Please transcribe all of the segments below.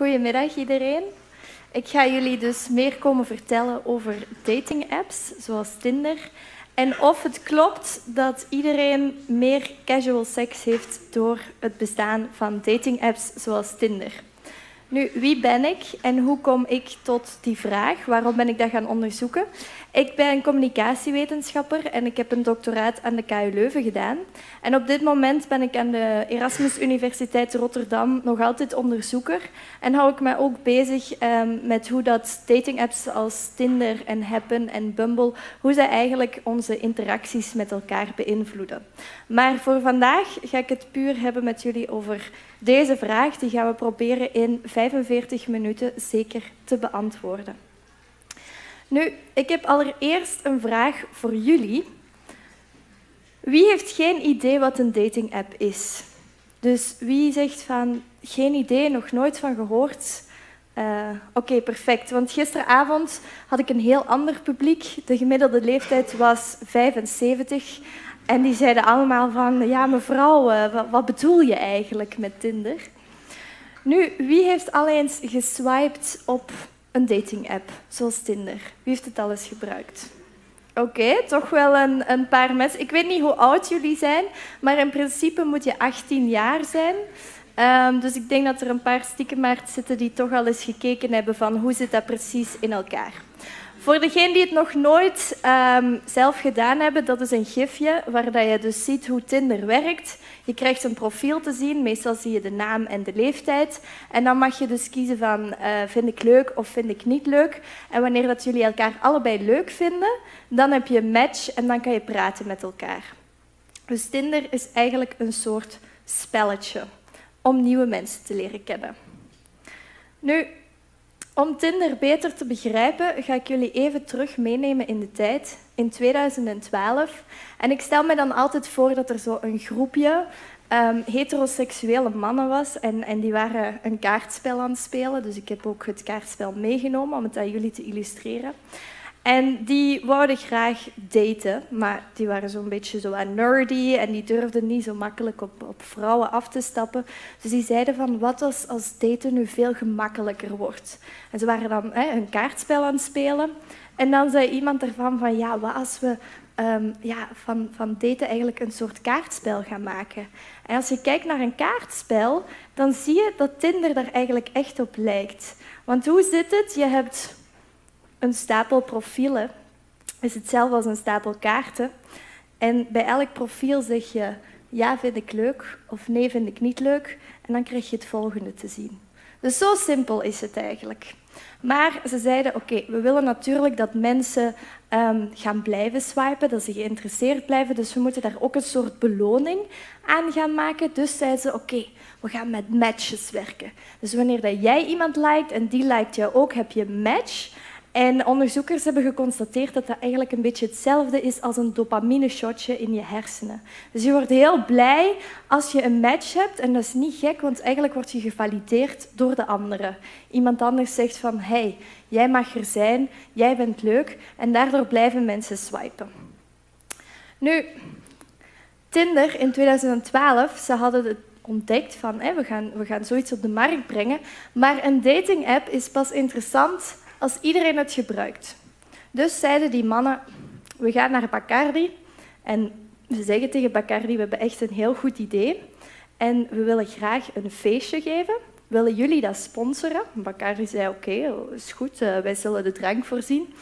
Goedemiddag iedereen. Ik ga jullie dus meer komen vertellen over dating-apps, zoals Tinder. En of het klopt dat iedereen meer casual seks heeft door het bestaan van dating-apps zoals Tinder. Nu, wie ben ik en hoe kom ik tot die vraag? Waarom ben ik dat gaan onderzoeken? Ik ben communicatiewetenschapper en ik heb een doctoraat aan de KU Leuven gedaan. En op dit moment ben ik aan de Erasmus Universiteit Rotterdam nog altijd onderzoeker. En hou ik me ook bezig um, met hoe dat datingapps als Tinder en Happen en Bumble, hoe zij eigenlijk onze interacties met elkaar beïnvloeden. Maar voor vandaag ga ik het puur hebben met jullie over deze vraag. Die gaan we proberen in 45 minuten zeker te beantwoorden. Nu, ik heb allereerst een vraag voor jullie. Wie heeft geen idee wat een dating-app is? Dus wie zegt van geen idee, nog nooit van gehoord? Uh, Oké, perfect. Want gisteravond had ik een heel ander publiek. De gemiddelde leeftijd was 75. En die zeiden allemaal van, ja mevrouw, uh, wat bedoel je eigenlijk met Tinder? Nu, wie heeft al eens geswiped op een dating-app, zoals Tinder. Wie heeft het al eens gebruikt? Oké, toch wel een, een, paar mensen. Ik weet niet hoe oud jullie zijn, maar in principe moet je 18 jaar zijn. Um, dus ik denk dat er een paar stiekemaart zitten die toch al eens gekeken hebben van hoe zit dat precies in elkaar. Voor degenen die het nog nooit um, zelf gedaan hebben, dat is een gifje waar dat je dus ziet hoe Tinder werkt. Je krijgt een profiel te zien, meestal zie je de naam en de leeftijd. En dan mag je dus kiezen van uh, vind ik leuk of vind ik niet leuk. En wanneer dat jullie elkaar allebei leuk vinden, dan heb je een match en dan kan je praten met elkaar. Dus Tinder is eigenlijk een soort spelletje om nieuwe mensen te leren kennen. Nu, om Tinder beter te begrijpen, ga ik jullie even terug meenemen in de tijd, in 2012. En ik stel me dan altijd voor dat er zo een groepje um, heteroseksuele mannen was en, en die waren een kaartspel aan het spelen. Dus ik heb ook het kaartspel meegenomen om het aan jullie te illustreren. En die wouden graag daten, maar die waren zo'n beetje zo nerdy en die durfden niet zo makkelijk op, op vrouwen af te stappen. Dus die zeiden van, wat als, als daten nu veel gemakkelijker wordt? En ze waren dan hè, een kaartspel aan het spelen. En dan zei iemand ervan van, ja, wat als we um, ja, van, van daten eigenlijk een soort kaartspel gaan maken? En als je kijkt naar een kaartspel, dan zie je dat Tinder daar eigenlijk echt op lijkt. Want hoe zit het? Je hebt een stapel profielen is hetzelfde als een stapel kaarten. En bij elk profiel zeg je ja, vind ik leuk of nee, vind ik niet leuk. En dan krijg je het volgende te zien. Dus zo simpel is het eigenlijk. Maar ze zeiden, oké, we willen natuurlijk dat mensen um, gaan blijven swipen, dat ze geïnteresseerd blijven, dus we moeten daar ook een soort beloning aan gaan maken. Dus zeiden ze, oké, we gaan met matches werken. Dus wanneer dat jij iemand liked en die liked jou ook, heb je match. En onderzoekers hebben geconstateerd dat dat eigenlijk een beetje hetzelfde is als een dopamine-shotje in je hersenen. Dus je wordt heel blij als je een match hebt. En dat is niet gek, want eigenlijk word je gevalideerd door de anderen. Iemand anders zegt van, hey, jij mag er zijn, jij bent leuk. En daardoor blijven mensen swipen. Nu, Tinder in 2012, ze hadden het ontdekt van, hey, we, gaan, we gaan zoiets op de markt brengen. Maar een dating-app is pas interessant als iedereen het gebruikt. Dus zeiden die mannen, we gaan naar Bacardi en ze zeggen tegen Bacardi, we hebben echt een heel goed idee en we willen graag een feestje geven. Willen jullie dat sponsoren? Bacardi zei, oké, okay, is goed, eh, wij zullen de drank voorzien.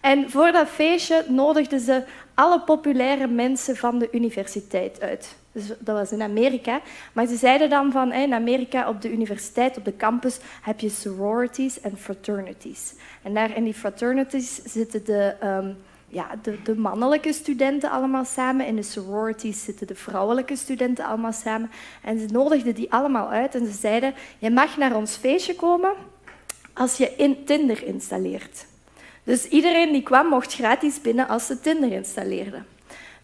En voor dat feestje nodigden ze alle populaire mensen van de universiteit uit. Dus dat was in Amerika. Maar ze zeiden dan van, in Amerika op de universiteit, op de campus, heb je sororities en fraternities. En daar in die fraternities zitten de, um, ja, de, de, mannelijke studenten allemaal samen. In de sororities zitten de vrouwelijke studenten allemaal samen. En ze nodigden die allemaal uit en ze zeiden, je mag naar ons feestje komen als je in Tinder installeert. Dus iedereen die kwam mocht gratis binnen als ze Tinder installeerden.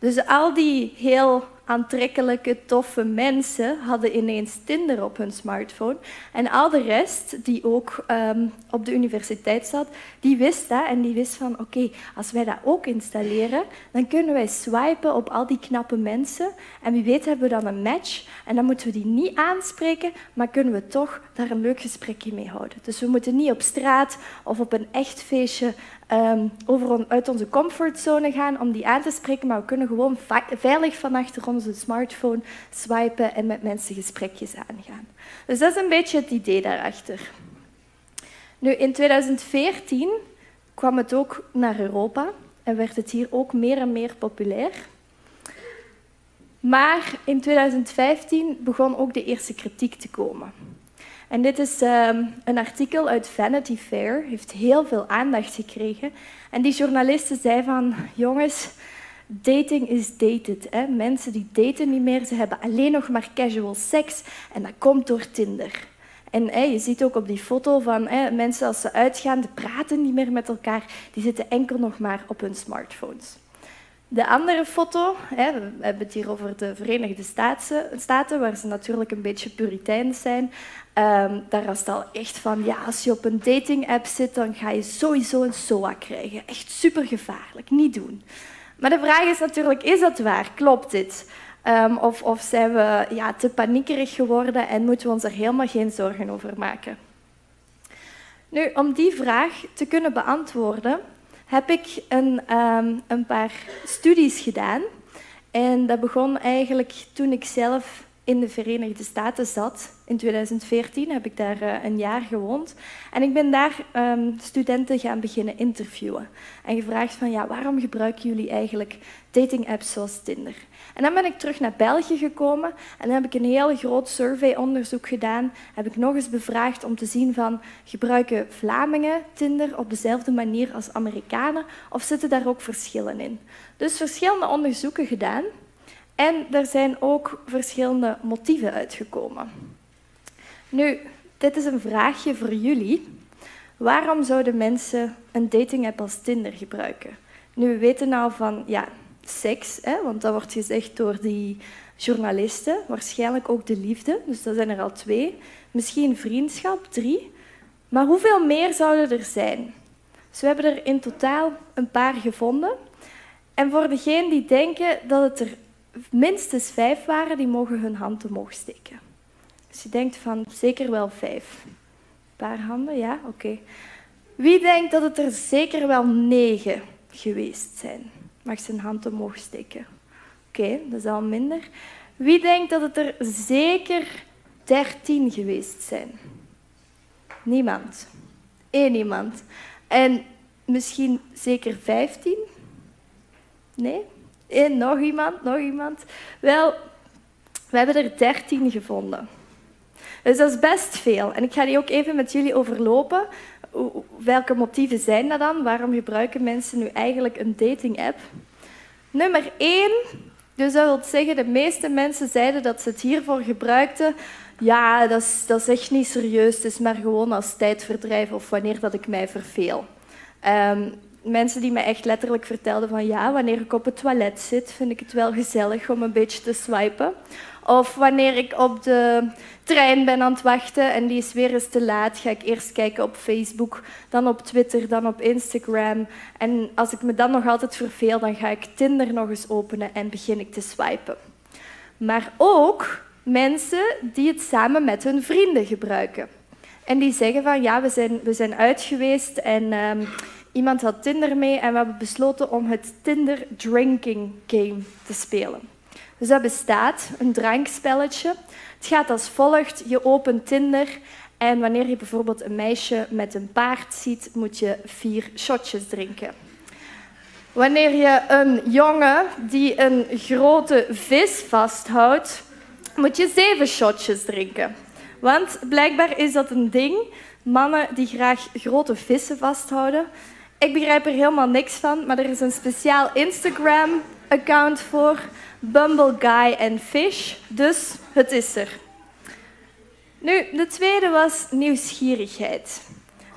Dus al die heel aantrekkelijke, toffe mensen hadden ineens Tinder op hun smartphone. En al de rest, die ook ehm, op de universiteit zat, die wist dat. En die wist van, oké, als wij dat ook installeren, dan kunnen wij swipen op al die knappe mensen. En wie weet hebben we dan een match. En dan moeten we die niet aanspreken, maar kunnen we toch daar een leuk gesprekje mee houden. Dus we moeten niet op straat of op een echt feestje um, over uit onze comfortzone gaan om die aan te spreken, maar we kunnen gewoon veilig van achter onze smartphone swipen en met mensen gesprekjes aangaan. Dus dat is een beetje het idee daarachter. Nu, in 2014 kwam het ook naar Europa en werd het hier ook meer en meer populair. Maar in 2015 begon ook de eerste kritiek te komen. En dit is um, een artikel uit Vanity Fair, heeft heel veel aandacht gekregen. En die journalisten zei van, jongens, dating is dated. Hè? Mensen die daten niet meer, ze hebben alleen nog maar casual seks en dat komt door Tinder. En je ziet ook op die foto van mensen als ze uitgaan, die praten niet meer met elkaar, die zitten enkel nog maar op hun smartphones. De andere foto, hè, we hebben het hier over de Verenigde Staten, waar ze natuurlijk een beetje puritein zijn. Um, daar was het al echt van, ja, als je op een dating-app zit, dan ga je sowieso een SOA krijgen. Echt super gevaarlijk, niet doen. Maar de vraag is natuurlijk, is dat waar? Klopt dit? Um, of, of, zijn we ja, te paniekerig geworden en moeten we ons er helemaal geen zorgen over maken? Nu, om die vraag te kunnen beantwoorden, heb ik een, um, een paar studies gedaan. En dat begon eigenlijk toen ik zelf in de Verenigde Staten zat. In 2014 heb ik daar uh, een jaar gewoond. En ik ben daar um, studenten gaan beginnen interviewen. En gevraagd van, ja, waarom gebruiken jullie eigenlijk dating apps zoals Tinder? En dan ben ik terug naar België gekomen en dan heb ik een heel groot surveyonderzoek gedaan. Heb ik nog eens bevraagd om te zien van, gebruiken Vlamingen Tinder op dezelfde manier als Amerikanen of zitten daar ook verschillen in? Dus verschillende onderzoeken gedaan. En er zijn ook verschillende motieven uitgekomen. Nu, dit is een vraagje voor jullie. Waarom zouden mensen een datingapp als Tinder gebruiken? Nu, we weten nou van ja, seks, hè, want dat wordt gezegd door die journalisten. Waarschijnlijk ook de liefde, dus dat zijn er al twee. Misschien vriendschap, drie. Maar hoeveel meer zouden er zijn? Dus we hebben er in totaal een paar gevonden. En voor degenen die denken dat het er minstens vijf waren, die mogen hun hand omhoog steken. Dus je denkt van zeker wel vijf. Een paar handen, ja, oké. Wie denkt dat het er zeker wel negen geweest zijn? Mag zijn hand omhoog steken. Oké, dat is al minder. Wie denkt dat het er zeker dertien geweest zijn? Niemand. Eén iemand. En misschien zeker vijftien? Nee? En nog iemand, nog iemand. Wel, we hebben er dertien gevonden. Dus dat is best veel. En ik ga die ook even met jullie overlopen. Welke motieven zijn dat dan? Waarom gebruiken mensen nu eigenlijk een dating-app? Nummer één, dus dat wil zeggen, de meeste mensen zeiden dat ze het hiervoor gebruikten. Ja, dat is, dat is echt niet serieus. Het is maar gewoon als tijdverdrijf of wanneer dat ik mij verveel. Um, mensen die me echt letterlijk vertelden van ja, wanneer ik op het toilet zit, vind ik het wel gezellig om een beetje te swipen. Of wanneer ik op de trein ben aan het wachten en die is weer eens te laat, ga ik eerst kijken op Facebook, dan op Twitter, dan op Instagram. En als ik me dan nog altijd verveel, dan ga ik Tinder nog eens openen en begin ik te swipen. Maar ook mensen die het samen met hun vrienden gebruiken. En die zeggen van ja, we zijn, we zijn uit geweest en um, iemand had Tinder mee en we hebben besloten om het Tinder Drinking Game te spelen. Dus dat bestaat, een drankspelletje. Het gaat als volgt. Je opent Tinder en wanneer je bijvoorbeeld een meisje met een paard ziet, moet je vier shotjes drinken. Wanneer je een jongen die een grote vis vasthoudt, moet je zeven shotjes drinken. Want blijkbaar is dat een ding. Mannen die graag grote vissen vasthouden. Ik begrijp er helemaal niks van, maar er is een speciaal Instagram-account voor. Bumble Guy and Fish. Dus het is er. Nu, de tweede was nieuwsgierigheid.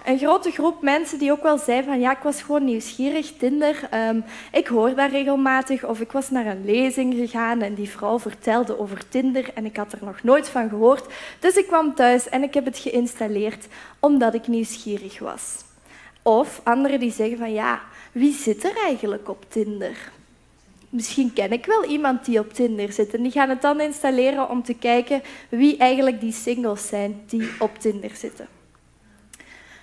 een grote groep mensen die ook wel zei van ja, ik was gewoon nieuwsgierig, Tinder. Ehm, ik hoor dat regelmatig. Of ik was naar een lezing gegaan en die vrouw vertelde over Tinder en ik had er nog nooit van gehoord. Dus ik kwam thuis en ik heb het geïnstalleerd omdat ik nieuwsgierig was. Of anderen die zeggen van ja, wie zit er eigenlijk op Tinder? Misschien ken ik wel iemand die op Tinder zit. En die gaan het dan installeren om te kijken wie eigenlijk die singles zijn die op Tinder zitten.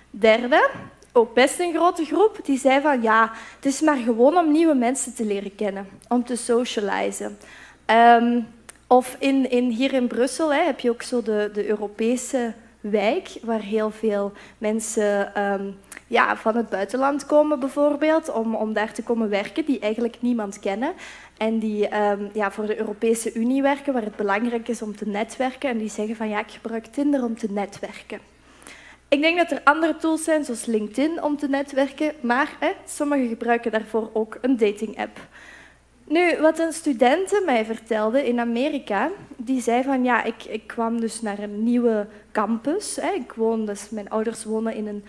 Derde, ook best een grote groep, die zei van ja, het is maar gewoon om nieuwe mensen te leren kennen, om te socializen. Ehm, of in, in, hier in Brussel hè, heb je ook zo de, de Europese wijk, waar heel veel mensen ehm, ja, van het buitenland komen bijvoorbeeld, om, om daar te komen werken, die eigenlijk niemand kennen. En die ehm, ja, voor de Europese Unie werken, waar het belangrijk is om te netwerken. En die zeggen van ja, ik gebruik Tinder om te netwerken. Ik denk dat er andere tools zijn, zoals LinkedIn, om te netwerken, maar sommigen gebruiken daarvoor ook een dating-app. Nu, wat een studenten mij vertelde in Amerika, die zei van ja, ik, ik kwam dus naar een nieuwe campus. Hè. Ik woon, dus mijn ouders wonen in een,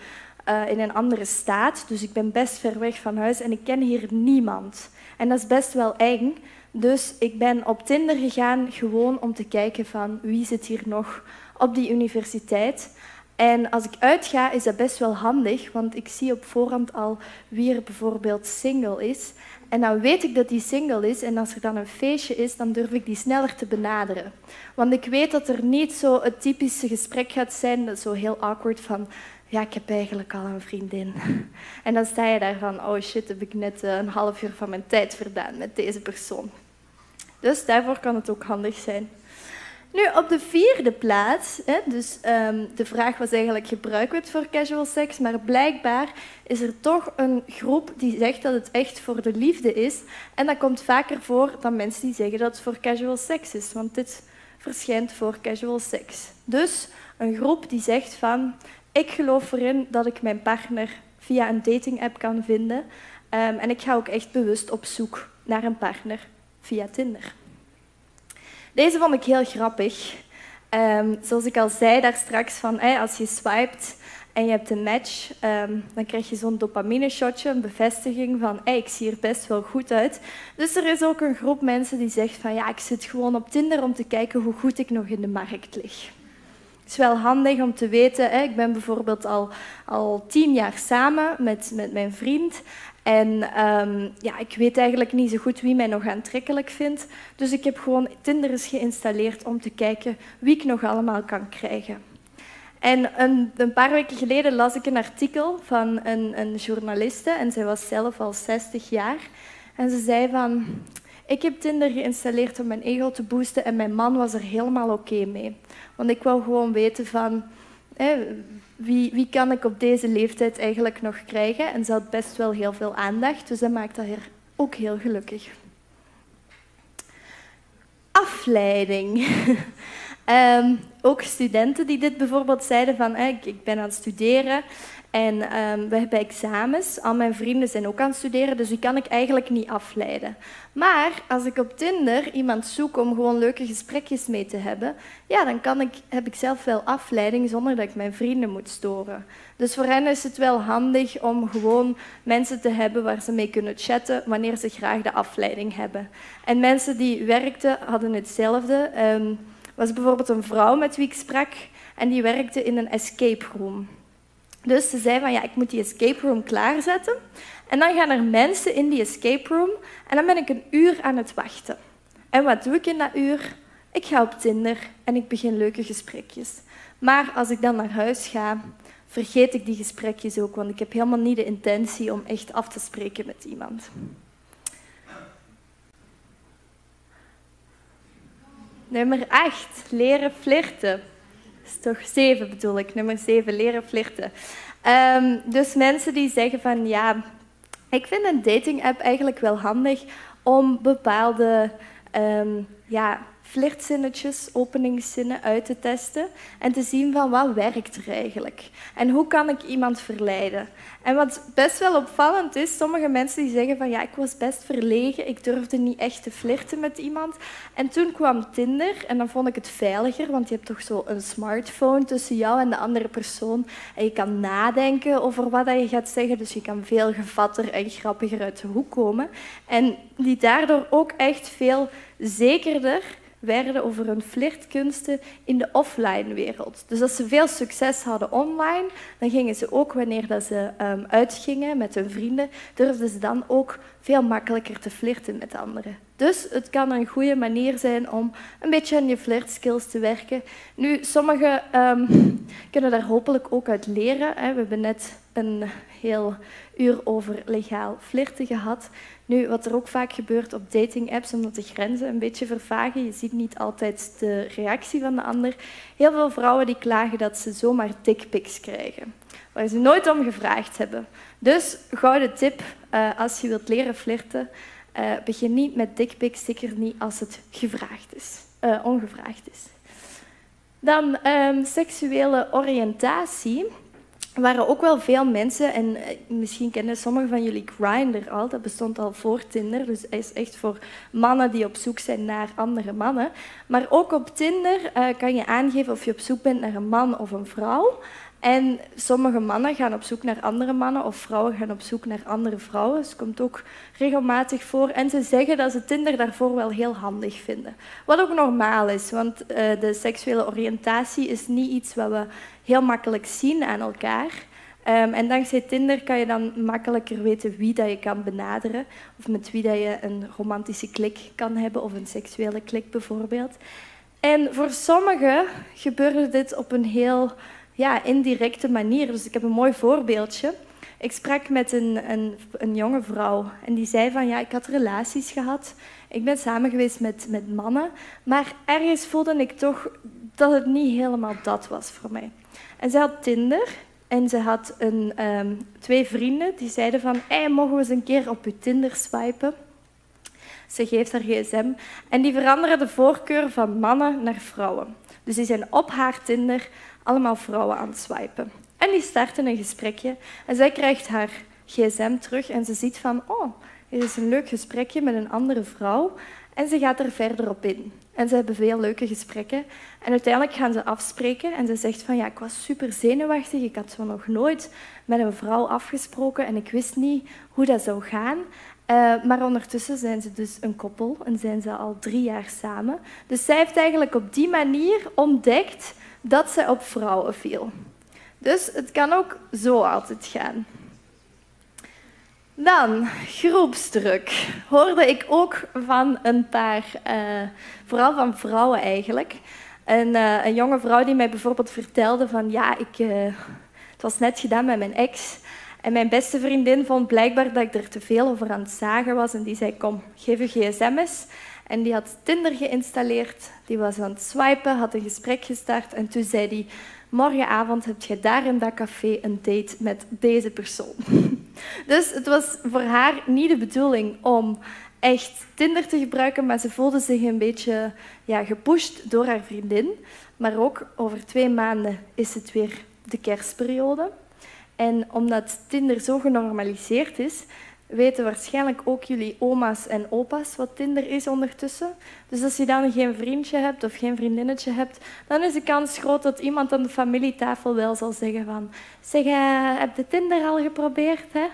uh, in een andere staat, dus ik ben best ver weg van huis en ik ken hier niemand. En dat is best wel eng. Dus ik ben op Tinder gegaan gewoon om te kijken van wie zit hier nog op die universiteit. En als ik uitga, is dat best wel handig, want ik zie op voorhand al wie er bijvoorbeeld single is. En dan weet ik dat die single is en als er dan een feestje is, dan durf ik die sneller te benaderen. Want ik weet dat er niet zo het typische gesprek gaat zijn, zo heel awkward van ja, ik heb eigenlijk al een vriendin. En dan sta je daar van, oh shit, heb ik net eh, een half uur van mijn tijd verdaan met deze persoon. Dus daarvoor kan het ook handig zijn. Nu, op de vierde plaats, hè, dus um, de vraag was eigenlijk, gebruiken we het voor casual seks? Maar blijkbaar is er toch een groep die zegt dat het echt voor de liefde is. En dat komt vaker voor dan mensen die zeggen dat het voor casual seks is. Want dit verschijnt voor casual seks. Dus een groep die zegt van, ik geloof erin dat ik mijn partner via een dating-app kan vinden. Um, en ik ga ook echt bewust op zoek naar een partner via Tinder. Deze vond ik heel grappig. Um, zoals ik al zei daar straks, van, als je swipet en je hebt een match, um, dan krijg je zo'n dopamine-shotje, een bevestiging van hey, ik zie er best wel goed uit. Dus er is ook een groep mensen die zegt van ja, ik zit gewoon op Tinder om te kijken hoe goed ik nog in de markt lig. Is wel handig om te weten, hè, ik ben bijvoorbeeld al, al tien jaar samen met, met mijn vriend en um, ja, ik weet eigenlijk niet zo goed wie mij nog aantrekkelijk vindt. Dus ik heb gewoon Tinder eens geïnstalleerd om te kijken wie ik nog allemaal kan krijgen. En een, een, paar weken geleden las ik een artikel van een, een journaliste en zij was zelf al 60 jaar. En ze zei van, ik heb Tinder geïnstalleerd om mijn ego te boosten en mijn man was er helemaal oké mee. Want ik wou gewoon weten van, wie, wie kan ik op deze leeftijd eigenlijk nog krijgen? En ze had best wel heel veel aandacht, dus dat maakt haar ook heel gelukkig. Afleiding. um, ook studenten die dit bijvoorbeeld zeiden van ik, ik ben aan het studeren en um, we hebben examens. Al mijn vrienden zijn ook aan het studeren, dus die kan ik eigenlijk niet afleiden. Maar als ik op Tinder iemand zoek om gewoon leuke gesprekjes mee te hebben, ja, dan kan ik, heb ik zelf wel afleiding zonder dat ik mijn vrienden moet storen. Dus voor hen is het wel handig om gewoon mensen te hebben waar ze mee kunnen chatten wanneer ze graag de afleiding hebben. En mensen die werkten hadden hetzelfde. Um, was bijvoorbeeld een vrouw met wie ik sprak en die werkte in een escape room. Dus ze zei van ja, ik moet die escape room klaarzetten. En dan gaan er mensen in die escape room en dan ben ik een uur aan het wachten. En wat doe ik in dat uur? Ik ga op Tinder en ik begin leuke gesprekjes. Maar als ik dan naar huis ga, vergeet ik die gesprekjes ook, want ik heb helemaal niet de intentie om echt af te spreken met iemand. Nummer 8, leren flirten toch zeven bedoel ik, nummer zeven, leren flirten. Um, dus mensen die zeggen van ja, ik vind een dating app eigenlijk wel handig om bepaalde um, ja, flirtzinnetjes, openingszinnen uit te testen en te zien van wat werkt er eigenlijk en hoe kan ik iemand verleiden. En wat best wel opvallend is, sommige mensen die zeggen van ja, ik was best verlegen, ik durfde niet echt te flirten met iemand. En toen kwam Tinder en dan vond ik het veiliger, want je hebt toch zo een smartphone tussen jou en de andere persoon en je kan nadenken over wat je gaat zeggen, dus je kan veel gevatter en grappiger uit de hoek komen. En die daardoor ook echt veel zekerder werden over hun flirtkunsten in de offline wereld. Dus als ze veel succes hadden online, dan gingen ze ook wanneer dat ze um, uitgingen met hun vrienden, durfden ze dan ook veel makkelijker te flirten met anderen. Dus het kan een goede manier zijn om een beetje aan je flirtskills te werken. Nu, sommigen um, kunnen daar hopelijk ook uit leren. Hè. We hebben net een heel uur over legaal flirten gehad. Nu, wat er ook vaak gebeurt op datingapps, omdat de grenzen een beetje vervagen, je ziet niet altijd de reactie van de ander. Heel veel vrouwen die klagen dat ze zomaar dickpics krijgen, waar ze nooit om gevraagd hebben. Dus gouden tip, uh, als je wilt leren flirten, uh, begin niet met dickpics, zeker niet als het gevraagd is, uh, ongevraagd is. Dan um, seksuele oriëntatie waren ook wel veel mensen, en eh, misschien kennen sommigen van jullie Grindr al, dat bestond al voor Tinder, dus hij is echt voor mannen die op zoek zijn naar andere mannen. Maar ook op Tinder uh, kan je aangeven of je op zoek bent naar een man of een vrouw. En sommige mannen gaan op zoek naar andere mannen of vrouwen gaan op zoek naar andere vrouwen. Dat komt ook regelmatig voor. En ze zeggen dat ze Tinder daarvoor wel heel handig vinden. Wat ook normaal is, want uh, de seksuele oriëntatie is niet iets wat we heel makkelijk zien aan elkaar. Um, en dankzij Tinder kan je dan makkelijker weten wie dat je kan benaderen. Of met wie dat je een romantische klik kan hebben, of een seksuele klik bijvoorbeeld. En voor sommigen gebeurde dit op een heel ja, indirecte manier. Dus ik heb een mooi voorbeeldje. Ik sprak met een, een, een, jonge vrouw en die zei van ja, ik had relaties gehad. Ik ben samen geweest met, met mannen, maar ergens voelde ik toch dat het niet helemaal dat was voor mij. En ze had Tinder en ze had een, um, twee vrienden die zeiden van hey, mogen we eens een keer op je Tinder swipen? Ze geeft haar gsm en die veranderen de voorkeur van mannen naar vrouwen. Dus die zijn op haar Tinder allemaal vrouwen aan het swipen. En die starten een gesprekje en zij krijgt haar gsm terug en ze ziet van, oh, is een leuk gesprekje met een andere vrouw en ze gaat er verder op in. En ze hebben veel leuke gesprekken. En uiteindelijk gaan ze afspreken en ze zegt van ja, ik was super zenuwachtig, ik had zo nog nooit met een vrouw afgesproken en ik wist niet hoe dat zou gaan. Uh, maar ondertussen zijn ze dus een koppel en zijn ze al drie jaar samen. Dus zij heeft eigenlijk op die manier ontdekt dat ze op vrouwen viel. Dus het kan ook zo altijd gaan. Dan, groepsdruk. Hoorde ik ook van een paar, uh, vooral van vrouwen eigenlijk. Een, uh, een, jonge vrouw die mij bijvoorbeeld vertelde van ja, ik, uh, het was net gedaan met mijn ex. En mijn beste vriendin vond blijkbaar dat ik er te veel over aan het zagen was. En die zei, kom, geef je gsm eens. En die had Tinder geïnstalleerd. Die was aan het swipen, had een gesprek gestart. En toen zei hij, morgenavond heb je daar in dat café een date met deze persoon. Dus het was voor haar niet de bedoeling om echt Tinder te gebruiken, maar ze voelde zich een beetje ja, gepusht door haar vriendin. Maar ook over twee maanden is het weer de kerstperiode. En omdat Tinder zo genormaliseerd is, weten waarschijnlijk ook jullie oma's en opa's wat Tinder is ondertussen. Dus als je dan geen vriendje hebt of geen vriendinnetje hebt, dan is de kans groot dat iemand aan de familietafel wel zal zeggen van zeg, uh, heb je Tinder al geprobeerd? Hè?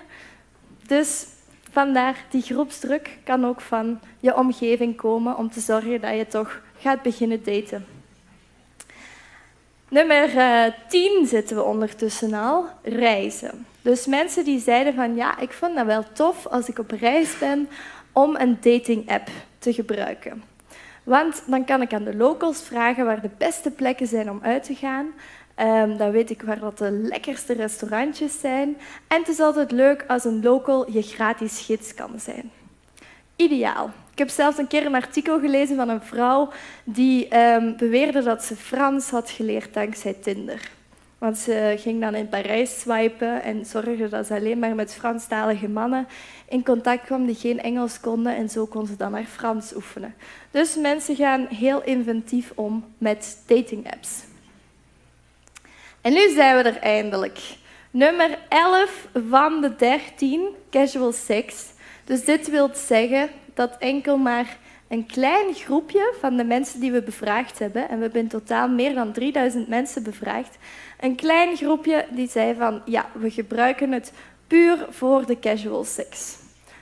Dus vandaar die groepsdruk kan ook van je omgeving komen om te zorgen dat je toch gaat beginnen daten. Nummer 10 uh, zitten we ondertussen al, reizen. Dus mensen die zeiden van ja, ik vond dat wel tof als ik op reis ben om een dating app te gebruiken. Want dan kan ik aan de locals vragen waar de beste plekken zijn om uit te gaan. Um, dan weet ik waar dat de lekkerste restaurantjes zijn. En het is altijd leuk als een local je gratis gids kan zijn. Ideaal. Ik heb zelfs een keer een artikel gelezen van een vrouw die um, beweerde dat ze Frans had geleerd dankzij Tinder. Want ze ging dan in Parijs swipen en zorgde dat ze alleen maar met Franstalige mannen in contact kwam die geen Engels konden en zo kon ze dan haar Frans oefenen. Dus mensen gaan heel inventief om met datingapps. En nu zijn we er eindelijk. Nummer 11 van de 13, casual sex. Dus dit wil zeggen dat enkel maar een klein groepje van de mensen die we bevraagd hebben, en we hebben in totaal meer dan 3000 mensen bevraagd, een klein groepje die zei van ja, we gebruiken het puur voor de casual sex.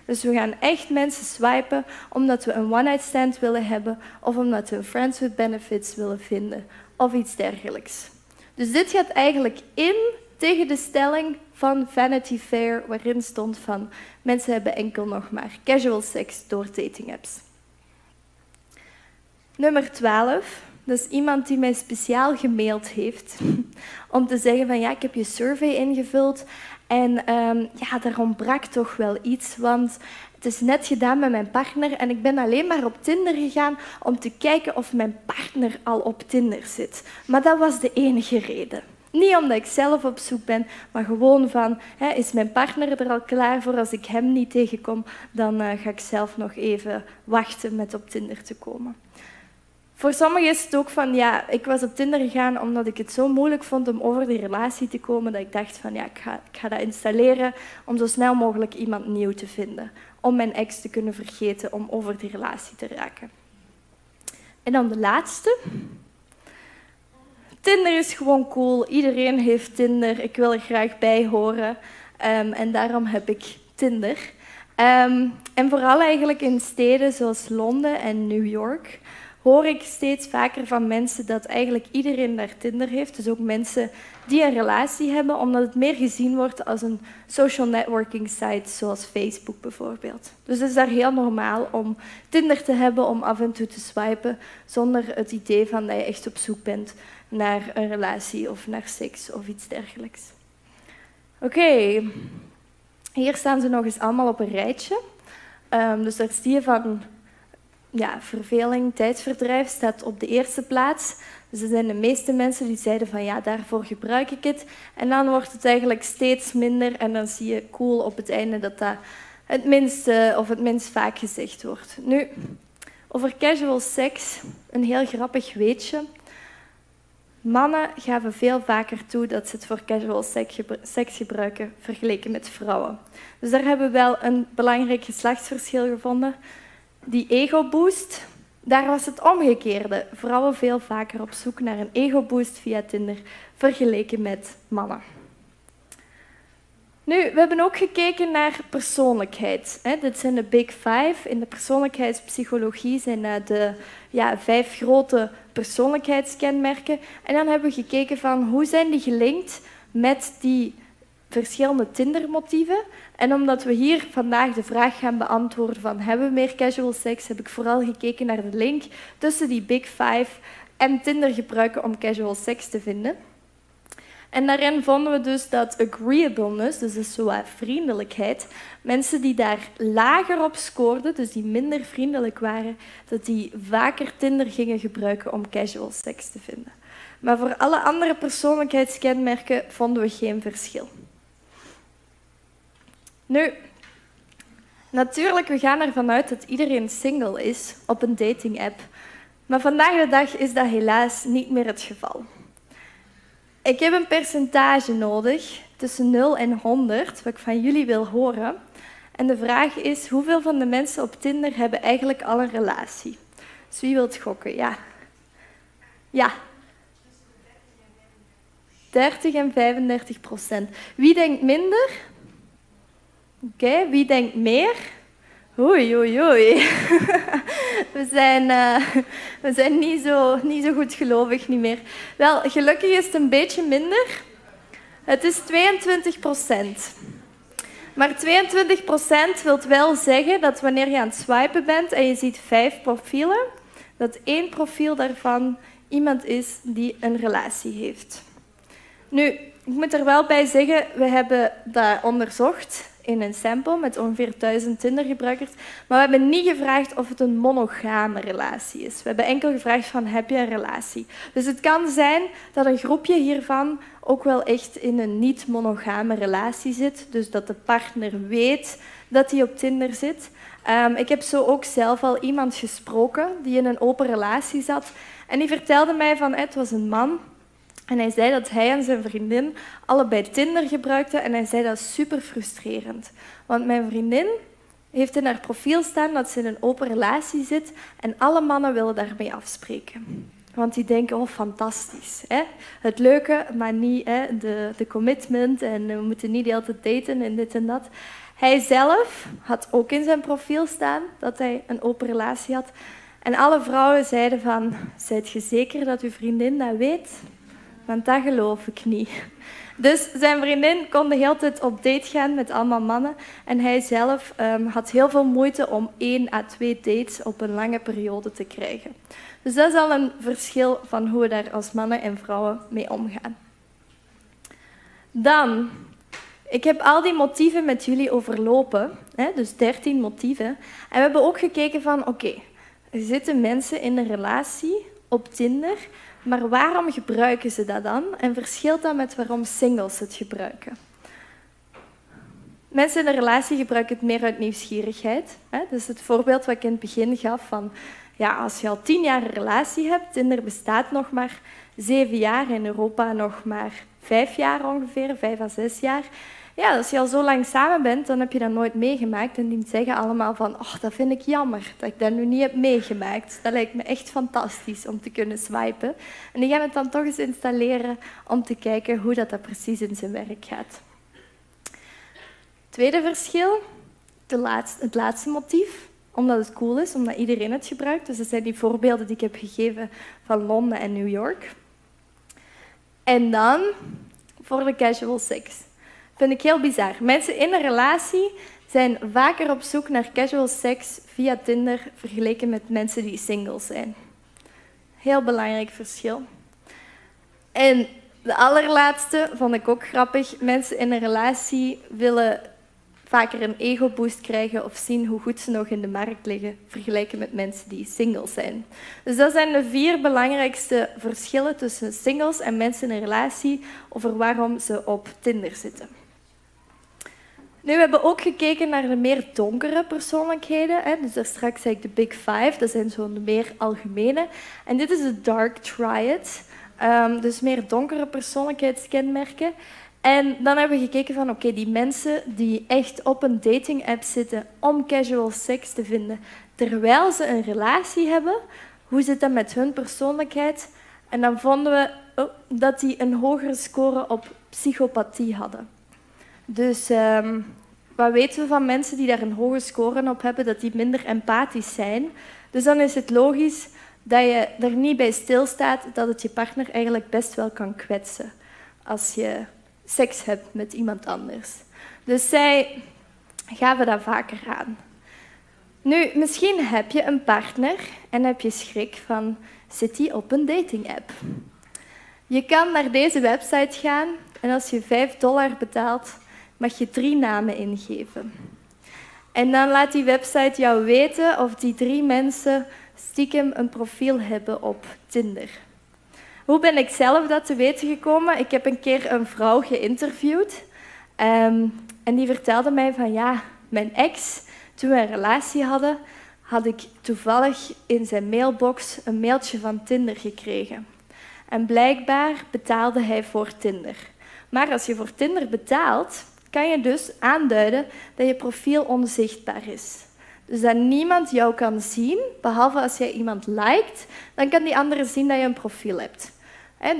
Dus we gaan echt mensen swipen omdat we een one-night stand willen hebben of omdat we een friends with benefits willen vinden of iets dergelijks. Dus dit gaat eigenlijk in tegen de stelling van Vanity Fair waarin stond van mensen hebben enkel nog maar casual sex door dating apps. Nummer 12. Dat is iemand die mij speciaal gemaild heeft om te zeggen van ja, ik heb je survey ingevuld en um, ja, daar ontbrak toch wel iets, want het is net gedaan met mijn partner en ik ben alleen maar op Tinder gegaan om te kijken of mijn partner al op Tinder zit. Maar dat was de enige reden. Niet omdat ik zelf op zoek ben, maar gewoon van, hè, is mijn partner er al klaar voor? Als ik hem niet tegenkom, dan uh, ga ik zelf nog even wachten met op Tinder te komen. Voor sommigen is het ook van, ja, ik was op Tinder gegaan omdat ik het zo moeilijk vond om over die relatie te komen, dat ik dacht van, ja, ik ga, ik ga dat installeren om zo snel mogelijk iemand nieuw te vinden. Om mijn ex te kunnen vergeten om over die relatie te raken. En dan de laatste. Tinder is gewoon cool. Iedereen heeft Tinder. Ik wil er graag bij horen. Um, en daarom heb ik Tinder. Um, en vooral eigenlijk in steden zoals Londen en New York hoor ik steeds vaker van mensen dat eigenlijk iedereen daar Tinder heeft. Dus ook mensen die een relatie hebben, omdat het meer gezien wordt als een social networking site zoals Facebook bijvoorbeeld. Dus het is daar heel normaal om Tinder te hebben, om af en toe te swipen, zonder het idee van dat je echt op zoek bent naar een relatie of naar seks of iets dergelijks. Oké, hier staan ze nog eens allemaal op een rijtje. Um, dus daar zie je van ja, verveling, tijdsverdrijf staat op de eerste plaats. Dus er zijn de meeste mensen die zeiden van ja, daarvoor gebruik ik het. En dan wordt het eigenlijk steeds minder en dan zie je cool op het einde dat dat het minst, of het minst vaak gezegd wordt. Nu, over casual seks, een heel grappig weetje. Mannen gaven veel vaker toe dat ze het voor casual seks gebruiken vergeleken met vrouwen. Dus daar hebben we wel een belangrijk geslachtsverschil gevonden die ego-boost, daar was het omgekeerde. Vrouwen veel vaker op zoek naar een ego-boost via Tinder vergeleken met mannen. Nu, we hebben ook gekeken naar persoonlijkheid. Dit zijn de Big Five. In de persoonlijkheidspsychologie zijn dat de ja, vijf grote persoonlijkheidskenmerken. En dan hebben we gekeken van hoe zijn die gelinkt met die verschillende Tinder-motieven. En omdat we hier vandaag de vraag gaan beantwoorden van hebben we meer casual sex, heb ik vooral gekeken naar de link tussen die Big Five en Tinder gebruiken om casual sex te vinden. En daarin vonden we dus dat agreeableness, dus is zo vriendelijkheid, mensen die daar lager op scoorden, dus die minder vriendelijk waren, dat die vaker Tinder gingen gebruiken om casual sex te vinden. Maar voor alle andere persoonlijkheidskenmerken vonden we geen verschil. Nu, natuurlijk, we gaan ervan uit dat iedereen single is op een dating-app. Maar vandaag de dag is dat helaas niet meer het geval. Ik heb een percentage nodig tussen 0 en 100, wat ik van jullie wil horen. En de vraag is, hoeveel van de mensen op Tinder hebben eigenlijk al een relatie? Dus wie wil gokken? Ja. Ja. 30 en 35 procent. Wie denkt minder? Oké, wie denkt meer? Oei, oei, oei. We zijn, uh, we zijn niet, zo, niet zo goed gelovig niet meer. Wel, gelukkig is het een beetje minder. Het is 22 procent. Maar 22 procent wil wel zeggen dat wanneer je aan het swipen bent en je ziet vijf profielen, dat één profiel daarvan iemand is die een relatie heeft. Nu, ik moet er wel bij zeggen, we hebben dat onderzocht in een sample met ongeveer 1000 Tinder-gebruikers. Maar we hebben niet gevraagd of het een monogame relatie is. We hebben enkel gevraagd van heb je een relatie. Dus het kan zijn dat een groepje hiervan ook wel echt in een niet-monogame relatie zit. Dus dat de partner weet dat hij op Tinder zit. Um, ik heb zo ook zelf al iemand gesproken die in een open relatie zat. En die vertelde mij van, het was een man en hij zei dat hij en zijn vriendin allebei Tinder gebruikten en hij zei dat super frustrerend. Want mijn vriendin heeft in haar profiel staan dat ze in een open relatie zit en alle mannen willen daarmee afspreken. Want die denken, oh fantastisch. Hè? Het leuke, maar niet hè, de, de commitment en we moeten niet altijd daten en dit en dat. Hij zelf had ook in zijn profiel staan dat hij een open relatie had. En alle vrouwen zeiden van, zijt je zeker dat uw vriendin dat weet? Want dat geloof ik niet. Dus zijn vriendin kon de hele tijd op date gaan met allemaal mannen. En hij zelf um, had heel veel moeite om één à twee dates op een lange periode te krijgen. Dus dat is al een verschil van hoe we daar als mannen en vrouwen mee omgaan. Dan, ik heb al die motieven met jullie overlopen, hè, dus 13 motieven. En we hebben ook gekeken van, oké, zitten mensen in een relatie op Tinder maar waarom gebruiken ze dat dan? En verschilt dat met waarom singles het gebruiken? Mensen in een relatie gebruiken het meer uit nieuwsgierigheid. Dus het voorbeeld wat ik in het begin gaf van... Ja, als je al tien jaar een relatie hebt, Tinder bestaat nog maar zeven jaar, in Europa nog maar vijf jaar ongeveer, vijf à zes jaar. Ja, als je al zo lang samen bent, dan heb je dat nooit meegemaakt. En die zeggen allemaal van, oh, dat vind ik jammer dat ik dat nu niet heb meegemaakt. Dat lijkt me echt fantastisch om te kunnen swipen. En die gaan het dan toch eens installeren om te kijken hoe dat, dat precies in zijn werk gaat. Tweede verschil, de het laatste motief omdat het cool is, omdat iedereen het gebruikt. Dus dat zijn die voorbeelden die ik heb gegeven van Londen en New York. En dan voor de casual sex vind ik heel bizar. Mensen in een relatie zijn vaker op zoek naar casual seks via Tinder vergeleken met mensen die single zijn. Heel belangrijk verschil. En de allerlaatste vond ik ook grappig. Mensen in een relatie willen vaker een ego-boost krijgen of zien hoe goed ze nog in de markt liggen, vergelijken met mensen die single zijn. Dus dat zijn de vier belangrijkste verschillen tussen singles en mensen in een relatie over waarom ze op Tinder zitten. Nu, we hebben ook gekeken naar de meer donkere persoonlijkheden. Hè. Dus daar straks zei ik de Big Five, dat zijn zo'n meer algemene. En dit is de Dark Triad, um, dus meer donkere persoonlijkheidskenmerken. En dan hebben we gekeken van, oké, die mensen die echt op een dating app zitten om casual seks te vinden, terwijl ze een relatie hebben, hoe zit dat met hun persoonlijkheid? En dan vonden we oh, dat die een hogere score op psychopathie hadden. Dus um, wat weten we van mensen die daar een hoge score op hebben, dat die minder empathisch zijn. Dus dan is het logisch dat je er niet bij stilstaat dat het je partner eigenlijk best wel kan kwetsen als je seks hebt met iemand anders. Dus zij gaven dat vaker aan. Nu, misschien heb je een partner en heb je schrik van, zit die op een dating app? Je kan naar deze website gaan en als je 5 dollar betaalt, mag je drie namen ingeven. En dan laat die website jou weten of die drie mensen stiekem een profiel hebben op Tinder. Hoe ben ik zelf dat te weten gekomen? Ik heb een keer een vrouw geïnterviewd ehm, en die vertelde mij van ja, mijn ex, toen we een relatie hadden, had ik toevallig in zijn mailbox een mailtje van Tinder gekregen. En blijkbaar betaalde hij voor Tinder. Maar als je voor Tinder betaalt, kan je dus aanduiden dat je profiel onzichtbaar is. Dus dat niemand jou kan zien, behalve als jij iemand liked, dan kan die andere zien dat je een profiel hebt.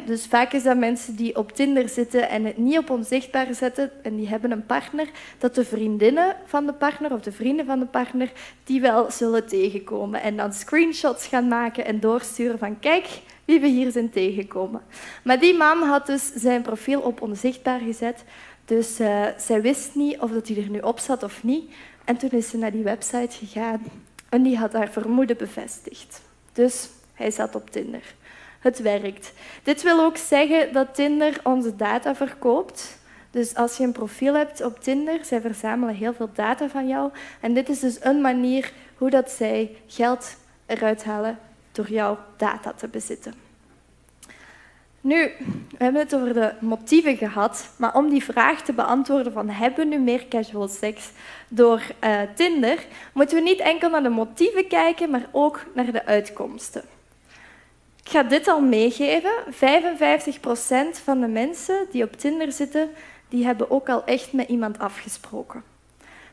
Dus vaak is dat mensen die op Tinder zitten en het niet op onzichtbaar zetten en die hebben een partner, dat de vriendinnen van de partner of de vrienden van de partner die wel zullen tegenkomen en dan screenshots gaan maken en doorsturen van kijk wie we hier zijn tegengekomen. Maar die man had dus zijn profiel op onzichtbaar gezet, dus uh, zij wist niet of dat hij er nu op zat of niet. En toen is ze naar die website gegaan en die had haar vermoeden bevestigd. Dus hij zat op Tinder. Het werkt. Dit wil ook zeggen dat Tinder onze data verkoopt. Dus als je een profiel hebt op Tinder, zij verzamelen heel veel data van jou. En dit is dus een manier hoe dat zij geld eruit halen door jouw data te bezitten. Nu, we hebben het over de motieven gehad, maar om die vraag te beantwoorden van hebben we nu meer casual seks door uh, Tinder, moeten we niet enkel naar de motieven kijken, maar ook naar de uitkomsten. Ik ga dit al meegeven. 55% van de mensen die op Tinder zitten, die hebben ook al echt met iemand afgesproken.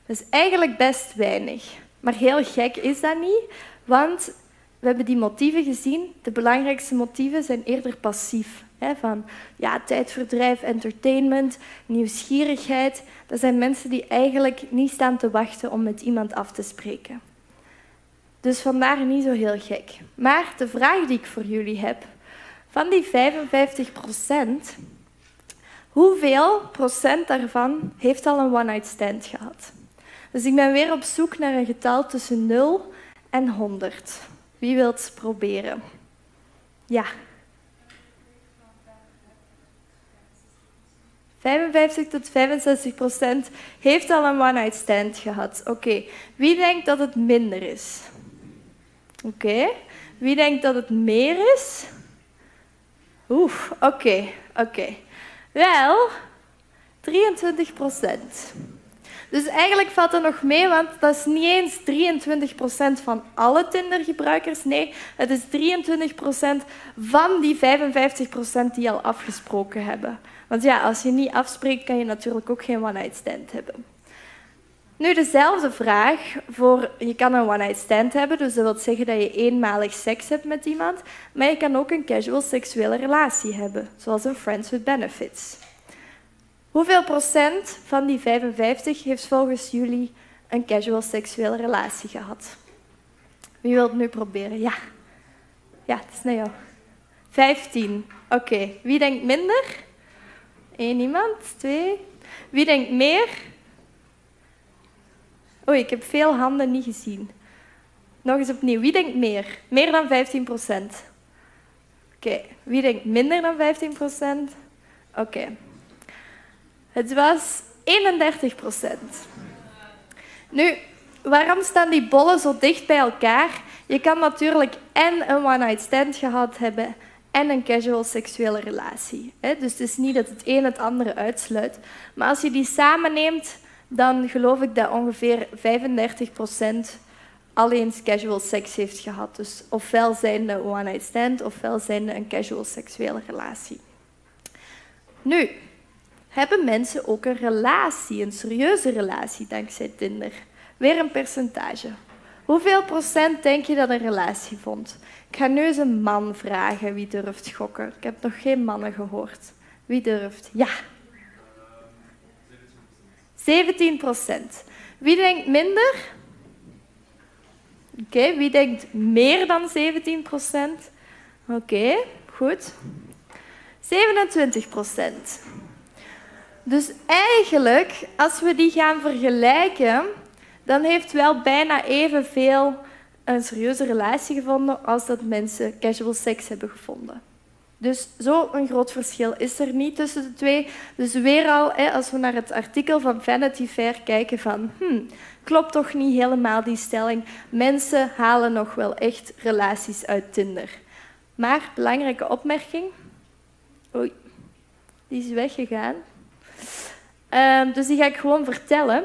Dat is eigenlijk best weinig. Maar heel gek is dat niet, want we hebben die motieven gezien. De belangrijkste motieven zijn eerder passief. Hè, van ja, tijdverdrijf, entertainment, nieuwsgierigheid. Dat zijn mensen die eigenlijk niet staan te wachten om met iemand af te spreken. Dus vandaar niet zo heel gek. Maar de vraag die ik voor jullie heb, van die 55 procent, hoeveel procent daarvan heeft al een one-night stand gehad? Dus ik ben weer op zoek naar een getal tussen 0 en 100. Wie wil het proberen? Ja. 55 tot 65 procent heeft al een one-night stand gehad. Oké. Wie denkt dat het minder is? Oké. Wie denkt dat het meer is? Oeh, oké, oké. Wel, 23 procent. Dus eigenlijk valt er nog mee, want dat is niet eens 23% van alle Tinder-gebruikers. Nee, het is 23% van die 55% die al afgesproken hebben. Want ja, als je niet afspreekt, kan je natuurlijk ook geen one-night stand hebben. Nu dezelfde vraag voor, je kan een one-night stand hebben, dus dat wil zeggen dat je eenmalig seks hebt met iemand, maar je kan ook een casual seksuele relatie hebben, zoals een friends with benefits. Hoeveel procent van die 55 heeft volgens jullie een casual seksuele relatie gehad? Wie wil het nu proberen? Ja. Ja, het is naar jou. 15. Oké. Wie denkt minder? Eén iemand? Twee? Wie denkt meer? Oei, ik heb veel handen niet gezien. Nog eens opnieuw. Wie denkt meer? Meer dan 15 procent. Oké. Wie denkt minder dan 15 procent? Oké. Het was 31 procent. Nu, waarom staan die bollen zo dicht bij elkaar? Je kan natuurlijk en een one-night stand gehad hebben en een casual seksuele relatie. Dus het is niet dat het een het andere uitsluit. Maar als je die samenneemt, dan geloof ik dat ongeveer 35 procent alleen casual seks heeft gehad. Dus ofwel zijn een one-night stand, ofwel zijn een casual seksuele relatie. Nu, hebben mensen ook een relatie, een serieuze relatie dankzij Tinder. Weer een percentage. Hoeveel procent denk je dat een relatie vond? Ik ga nu eens een man vragen wie durft gokken. Ik heb nog geen mannen gehoord. Wie durft? Ja. 17 procent. Wie denkt minder? Oké, wie denkt meer dan 17 procent? Oké, goed. 27 procent. Dus eigenlijk, als we die gaan vergelijken, dan heeft wel bijna evenveel een serieuze relatie gevonden als dat mensen casual seks hebben gevonden. Dus zo'n groot verschil is er niet tussen de twee. Dus weer al, als we naar het artikel van Vanity Fair kijken van... Hmm, klopt toch niet helemaal die stelling. Mensen halen nog wel echt relaties uit Tinder. Maar, belangrijke opmerking... Oei, die is weggegaan. Ehm, dus die ga ik gewoon vertellen.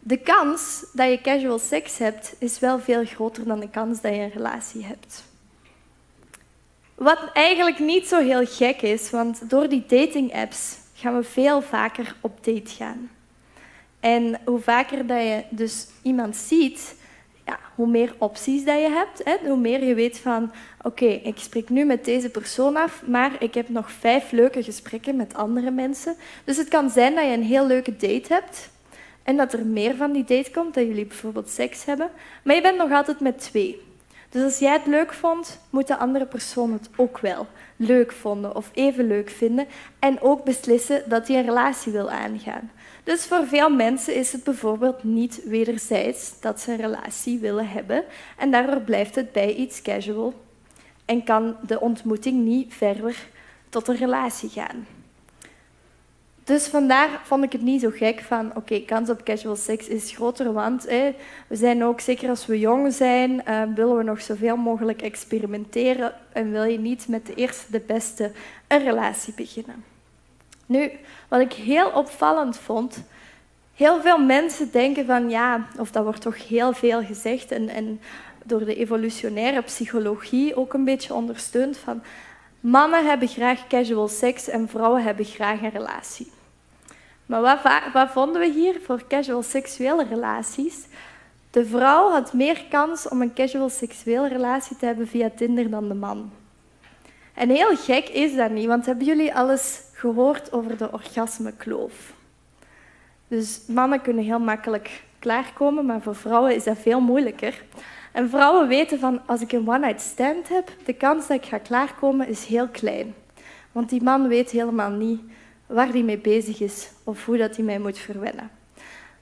De kans dat je casual seks hebt, is wel veel groter dan de kans dat je een relatie hebt. Wat eigenlijk niet zo heel gek is, want door die dating-apps gaan we veel vaker op date gaan. En hoe vaker dat je dus iemand ziet, hoe meer opties dat je hebt, hè, hoe meer je weet van oké, ik spreek nu met deze persoon af, maar ik heb nog vijf leuke gesprekken met andere mensen. Dus het kan zijn dat je een heel leuke date hebt en dat er meer van die date komt, dat jullie bijvoorbeeld seks hebben, maar je bent nog altijd met twee. Dus als jij het leuk vond, moet de andere persoon het ook wel leuk vonden of even leuk vinden en ook beslissen dat hij een relatie wil aangaan. Dus voor veel mensen is het bijvoorbeeld niet wederzijds dat ze een relatie willen hebben en daardoor blijft het bij iets casual en kan de ontmoeting niet verder tot een relatie gaan. Dus vandaar vond ik het niet zo gek van, oké, kans op casual seks is groter, want we zijn ook, zeker als we jong zijn, uh, willen we nog zoveel mogelijk experimenteren en wil je niet met de eerste, de beste een relatie beginnen. Nu, wat ik heel opvallend vond, heel veel mensen denken van, ja, of dat wordt toch heel veel gezegd en, en door de evolutionaire psychologie ook een beetje ondersteund van, mannen hebben graag casual seks en vrouwen hebben graag een relatie. Maar wat, wat vonden we hier voor casual seksuele relaties? De vrouw had meer kans om een casual seksuele relatie te hebben via Tinder dan de man. En heel gek is dat niet, want hebben jullie alles gehoord over de orgasmekloof? Dus mannen kunnen heel makkelijk klaarkomen, maar voor vrouwen is dat veel moeilijker. En vrouwen weten van als ik een one-night stand heb, de kans dat ik ga klaarkomen is heel klein. Want die man weet helemaal niet waar hij mee bezig is of hoe dat hij mij moet verwennen.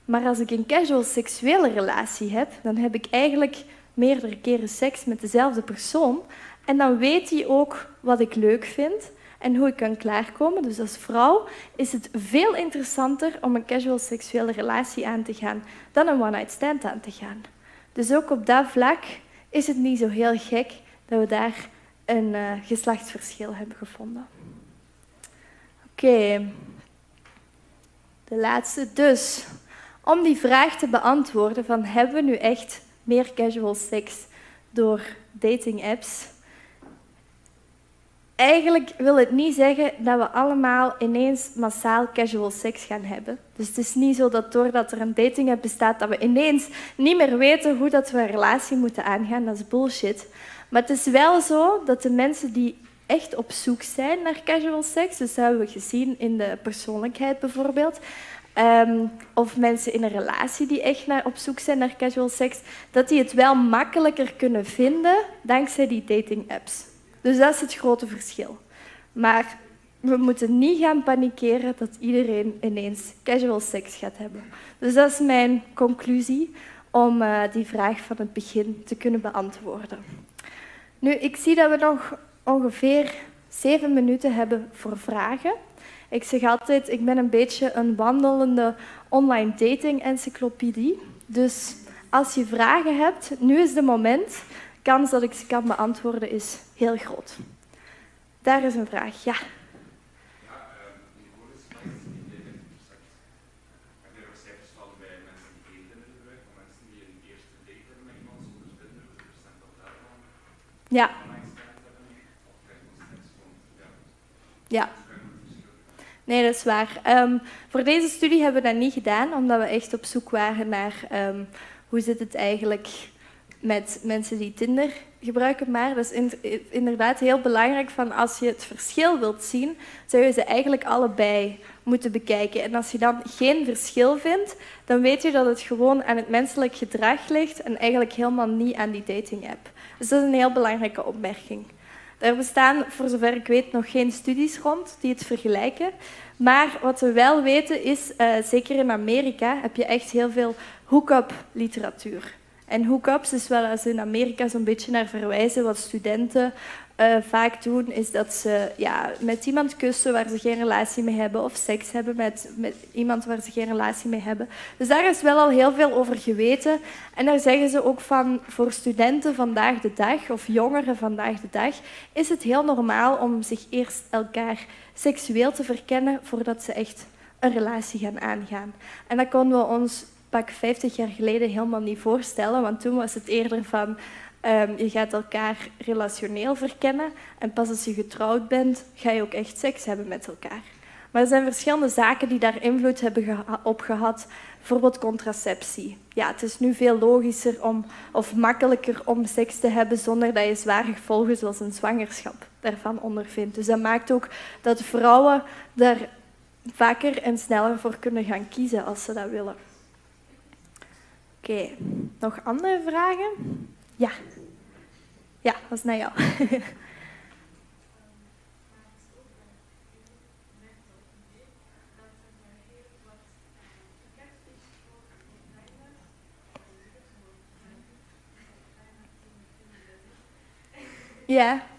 Maar als ik een casual seksuele relatie heb, dan heb ik eigenlijk meerdere keren seks met dezelfde persoon. En dan weet hij ook wat ik leuk vind en hoe ik kan klaarkomen. Dus als vrouw is het veel interessanter om een casual seksuele relatie aan te gaan dan een one-night stand aan te gaan. Dus ook op dat vlak is het niet zo heel gek dat we daar een uh, geslachtsverschil hebben gevonden. Oké, de laatste. Dus, om die vraag te beantwoorden van hebben we nu echt meer casual seks door dating apps? Eigenlijk wil het niet zeggen dat we allemaal ineens massaal casual seks gaan hebben. Dus het is niet zo dat doordat er een dating app bestaat, dat we ineens niet meer weten hoe dat we een relatie moeten aangaan. Dat is bullshit. Maar het is wel zo dat de mensen die echt op zoek zijn naar casual seks. Dus dat hebben we gezien in de persoonlijkheid bijvoorbeeld. Ehm, of mensen in een relatie die echt naar, op zoek zijn naar casual seks, dat die het wel makkelijker kunnen vinden dankzij die dating apps. Dus dat is het grote verschil. Maar we moeten niet gaan panikeren dat iedereen ineens casual seks gaat hebben. Dus dat is mijn conclusie om uh, die vraag van het begin te kunnen beantwoorden. Nu, ik zie dat we nog ongeveer zeven minuten hebben voor vragen. Ik zeg altijd, ik ben een beetje een wandelende online dating encyclopedie. Dus als je vragen hebt, nu is de moment. Kans dat ik ze kan beantwoorden is heel groot. Daar is een vraag, ja. Ja. Ja. Nee, dat is waar. Um, voor deze studie hebben we dat niet gedaan, omdat we echt op zoek waren naar um, hoe zit het eigenlijk met mensen die Tinder gebruiken. Maar dat is inderdaad heel belangrijk van als je het verschil wilt zien, zou je ze eigenlijk allebei moeten bekijken. En als je dan geen verschil vindt, dan weet je dat het gewoon aan het menselijk gedrag ligt en eigenlijk helemaal niet aan die dating app. Dus dat is een heel belangrijke opmerking. Er bestaan, voor zover ik weet, nog geen studies rond die het vergelijken. Maar wat we wel weten is, uh, zeker in Amerika, heb je echt heel veel hook-up literatuur. En hookups is wel als in Amerika zo'n beetje naar verwijzen wat studenten uh, vaak doen, is dat ze ja, met iemand kussen waar ze geen relatie mee hebben of seks hebben met, met iemand waar ze geen relatie mee hebben. Dus daar is wel al heel veel over geweten. En daar zeggen ze ook van, voor studenten vandaag de dag of jongeren vandaag de dag, is het heel normaal om zich eerst elkaar seksueel te verkennen voordat ze echt een relatie gaan aangaan. En dat konden we ons pak 50 jaar geleden helemaal niet voorstellen, want toen was het eerder van um, je gaat elkaar relationeel verkennen en pas als je getrouwd bent, ga je ook echt seks hebben met elkaar. Maar er zijn verschillende zaken die daar invloed hebben op gehad. Bijvoorbeeld contraceptie. Ja, het is nu veel logischer om, of makkelijker om seks te hebben zonder dat je zware gevolgen zoals een zwangerschap daarvan ondervindt. Dus dat maakt ook dat vrouwen daar vaker en sneller voor kunnen gaan kiezen als ze dat willen. Oké, nog andere vragen? Ja. Ja, dat is naar jou. Ja.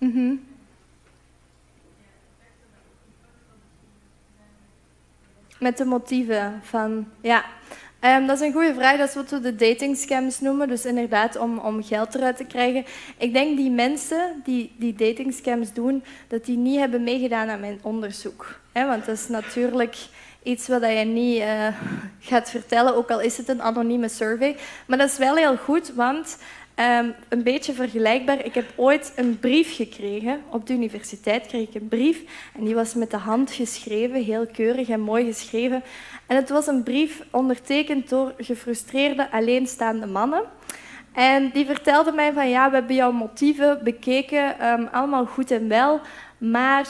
Mhm. Met de motieven van, ja. Ehm, dat is een goede vraag. Dat is wat we de dating scams noemen. Dus inderdaad, om, om geld eruit te krijgen. Ik denk die mensen die die dating scams doen, dat die niet hebben meegedaan aan mijn onderzoek. want dat is natuurlijk iets wat je niet uh, gaat vertellen, ook al is het een anonieme survey. Maar dat is wel heel goed, want um, een beetje vergelijkbaar. Ik heb ooit een brief gekregen. Op de universiteit kreeg ik een brief. En die was met de hand geschreven, heel keurig en mooi geschreven. En het was een brief ondertekend door gefrustreerde, alleenstaande mannen. En die vertelden mij van ja, we hebben jouw motieven bekeken, um, allemaal goed en wel. Maar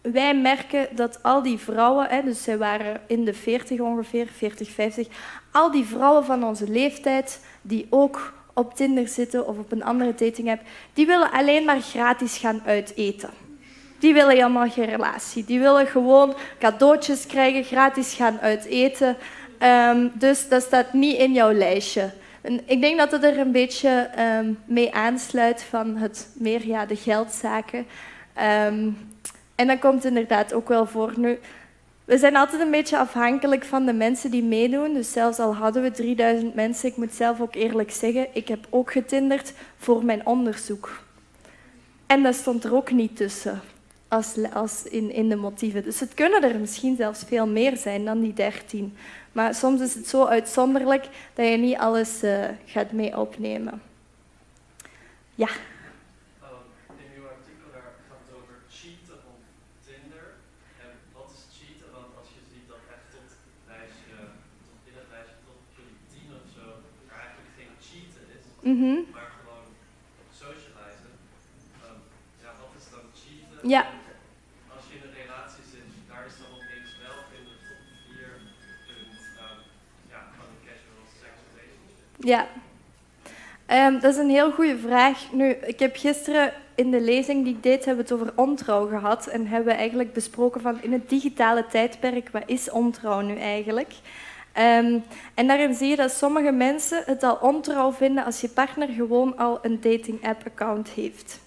wij merken dat al die vrouwen, hè, dus zij waren in de 40 ongeveer, 40, 50, al die vrouwen van onze leeftijd die ook op Tinder zitten of op een andere dating app, die willen alleen maar gratis gaan uiteten. Die willen helemaal geen relatie. Die willen gewoon cadeautjes krijgen, gratis gaan uiteten. Um, dus dat staat niet in jouw lijstje. Ik denk dat het er een beetje um, mee aansluit van het meer ja, de geldzaken. Um, en dat komt inderdaad ook wel voor. Nu, we zijn altijd een beetje afhankelijk van de mensen die meedoen. Dus zelfs al hadden we 3000 mensen, ik moet zelf ook eerlijk zeggen, ik heb ook getinderd voor mijn onderzoek. En dat stond er ook niet tussen als, als in, in de motieven. Dus het kunnen er misschien zelfs veel meer zijn dan die 13. Maar soms is het zo uitzonderlijk dat je niet alles uh, gaat mee opnemen. Ja. Mm Maar gewoon socializen. Um, ja, wat is dan cheaten? Ja. Als je in een relatie zit, daar is dan opeens wel in de top 4 punt um, ja, van een casual sex relationship. Ja. Um, dat is een heel goede vraag. Nu, ik heb gisteren in de lezing die ik deed, hebben we het over ontrouw gehad. En hebben we eigenlijk besproken van in het digitale tijdperk, wat is ontrouw nu eigenlijk? Um, en daarin zie je dat sommige mensen het al ontrouw vinden als je partner gewoon al een dating-app-account heeft.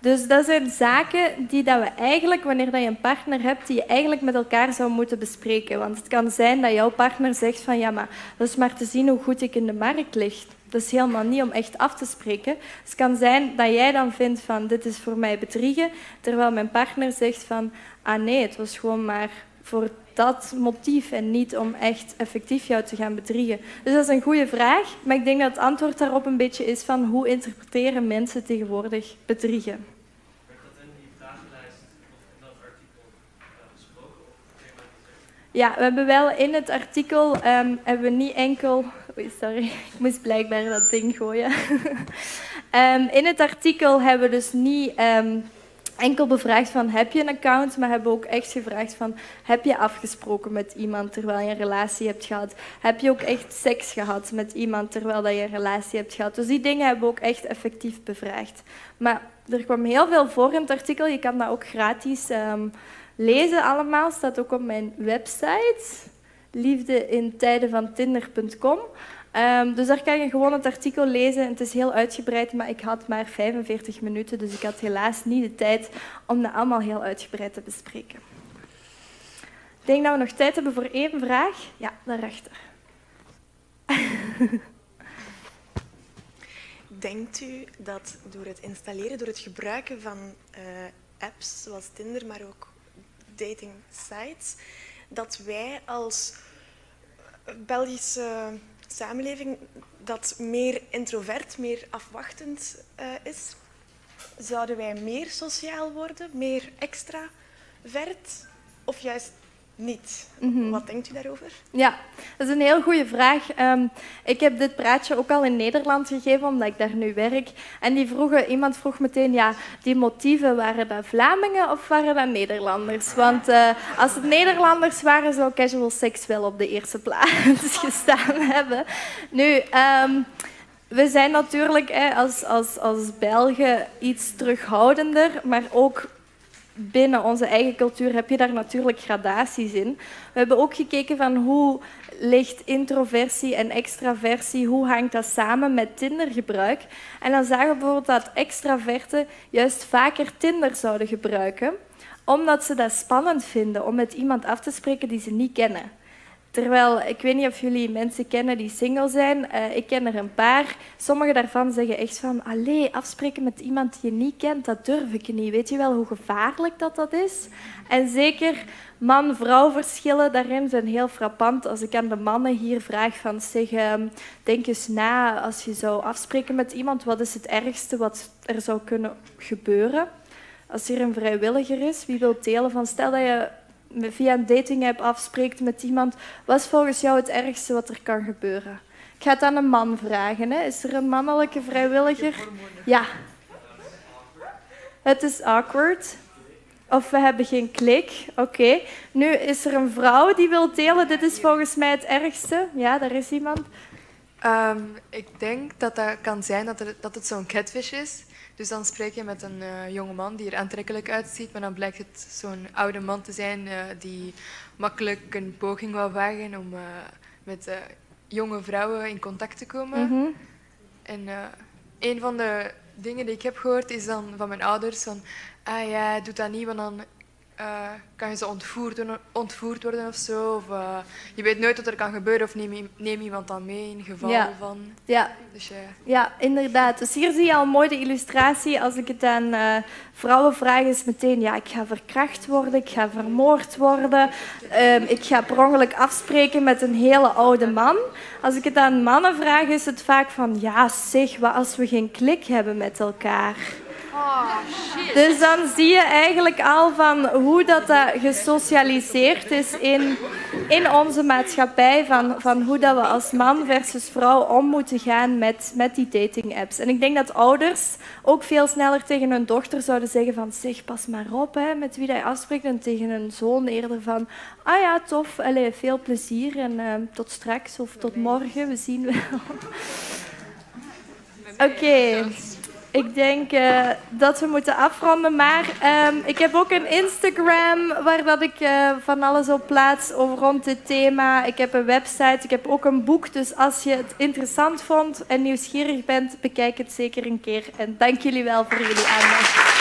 Dus dat zijn zaken die dat we eigenlijk, wanneer dat je een partner hebt, die je eigenlijk met elkaar zou moeten bespreken. Want het kan zijn dat jouw partner zegt van ja, maar dat is maar te zien hoe goed ik in de markt lig. Dat is helemaal niet om echt af te spreken. Het kan zijn dat jij dan vindt van dit is voor mij bedriegen, terwijl mijn partner zegt van ah nee, het was gewoon maar voor dat motief en niet om echt effectief jou te gaan bedriegen. Dus dat is een goede vraag, maar ik denk dat het antwoord daarop een beetje is van hoe interpreteren mensen tegenwoordig bedriegen. Ja, we hebben wel in het artikel um, hebben we niet enkel. Oei, sorry, ik moest blijkbaar dat ding gooien. um, in het artikel hebben we dus niet um, enkel bevraagd van heb je een account, maar hebben ook echt gevraagd van heb je afgesproken met iemand terwijl je een relatie hebt gehad? Heb je ook echt seks gehad met iemand terwijl je een relatie hebt gehad? Dus die dingen hebben we ook echt effectief bevraagd. Maar er kwam heel veel voor in het artikel. Je kan dat ook gratis um, lezen allemaal. Staat ook op mijn website liefdeintijdenvantinder.com. Um, dus daar kan je gewoon het artikel lezen. Het is heel uitgebreid, maar ik had maar 45 minuten, dus ik had helaas niet de tijd om dat allemaal heel uitgebreid te bespreken. Ik denk dat we nog tijd hebben voor één vraag. Ja, daarachter. Denkt u dat door het installeren, door het gebruiken van uh, apps zoals Tinder, maar ook dating sites, dat wij als Belgische samenleving dat meer introvert, meer afwachtend uh, is, zouden wij meer sociaal worden, meer extravert of juist niet. Mhm. Wat denkt u daarover? Ja, dat is een heel goede vraag. Um, ik heb dit praatje ook al in Nederland gegeven, omdat ik daar nu werk. En die vroegen, iemand vroeg meteen, ja, die motieven, waren dat Vlamingen of waren dat Nederlanders? Want uh, als het Nederlanders waren, zou casual sex wel op de eerste plaats gestaan hebben. Nu... Um, we zijn natuurlijk als, als, als Belgen iets terughoudender, maar ook binnen onze eigen cultuur heb je daar natuurlijk gradaties in. We hebben ook gekeken van hoe ligt introversie en extraversie, hoe hangt dat samen met Tindergebruik. En dan zagen we bijvoorbeeld dat extraverten juist vaker Tinder zouden gebruiken, omdat ze dat spannend vinden om met iemand af te spreken die ze niet kennen. Terwijl, ik weet niet of jullie mensen kennen die single zijn. Uh, ik ken er een paar. Sommige daarvan zeggen echt van... Allee, afspreken met iemand die je niet kent, dat durf ik niet. Weet je wel hoe gevaarlijk dat dat is? En zeker man-vrouw verschillen daarin zijn heel frappant. Als ik aan de mannen hier vraag van... Zeg, ehm, denk eens na, als je zou afspreken met iemand... Wat is het ergste wat er zou kunnen gebeuren? Als er een vrijwilliger is, wie wil delen van... Stel dat je via een dating app afspreekt met iemand, wat is volgens jou het ergste wat er kan gebeuren? Ik ga het aan een man vragen. Hè. Is er een mannelijke vrijwilliger? Ja. Het is awkward. Of we hebben geen klik. Oké. Nu is er een vrouw die wil delen. Dit is volgens mij het ergste. Ja, daar is iemand. Um, ik denk dat dat kan zijn dat, dat het zo'n catfish is. Dus dan spreek je met een uh, jonge man die er aantrekkelijk uitziet, maar dan blijkt het zo'n oude man te zijn uh, die makkelijk een poging wil wagen om uh, met jonge vrouwen in contact te komen. Mm -hmm. En een van de dingen die ik heb gehoord is dan van mijn ouders van, ah ja, doe dat niet, want dan uh, kan je ze ontvoerd, ontvoerd worden of zo. Of, uh, je weet nooit wat er kan gebeuren of neem, neem iemand dan mee in geval ja. van. Ja. Dus, ja. ja, inderdaad. Dus hier zie je al mooi de illustratie. Als ik het aan uh, vrouwen vraag, is meteen: ja, ik ga verkracht worden, ik ga vermoord worden, um, ik ga per ongeluk afspreken met een hele oude man. Als ik het aan mannen vraag, is het vaak van: ja, zeg, wat als we geen klik hebben met elkaar? Oh, shit. Dus dan zie je eigenlijk al van hoe dat, dat gesocialiseerd is in, in onze maatschappij. Van, van hoe dat we als man versus vrouw om moeten gaan met, met die dating apps. En ik denk dat ouders ook veel sneller tegen hun dochter zouden zeggen van zeg, pas maar op hè, met wie je afspreekt. En tegen hun zoon eerder van ah ja, tof, allez, veel plezier en uh, tot straks of tot morgen, we zien wel. Oké. Okay. Ik denk uh, dat we moeten afronden, maar um, ik heb ook een Instagram waar dat ik uh, van alles op plaats over rond dit thema. Ik heb een website, ik heb ook een boek. Dus als je het interessant vond en nieuwsgierig bent, bekijk het zeker een keer. En dank jullie wel voor jullie aandacht.